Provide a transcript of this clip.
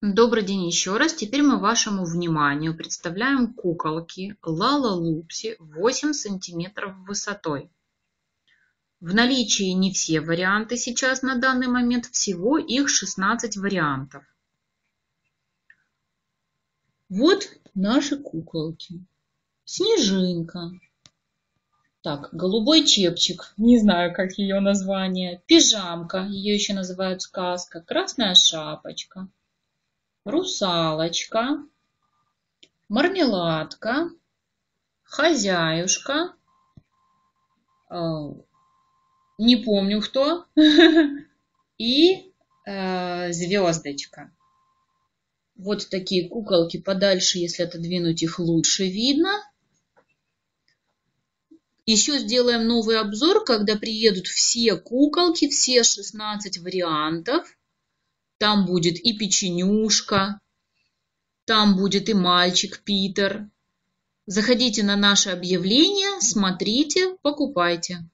Добрый день еще раз. Теперь мы вашему вниманию представляем куколки Лала Лупси 8 сантиметров высотой. В наличии не все варианты сейчас на данный момент, всего их 16 вариантов. Вот наши куколки. Снежинка. Так, голубой чепчик, не знаю, как ее название. Пижамка, ее еще называют сказка. Красная шапочка русалочка, мармеладка, хозяюшка, э, не помню кто, и э, звездочка. Вот такие куколки подальше, если отодвинуть их, лучше видно. Еще сделаем новый обзор, когда приедут все куколки, все 16 вариантов. Там будет и печенюшка, там будет и мальчик Питер. Заходите на наше объявление, смотрите, покупайте.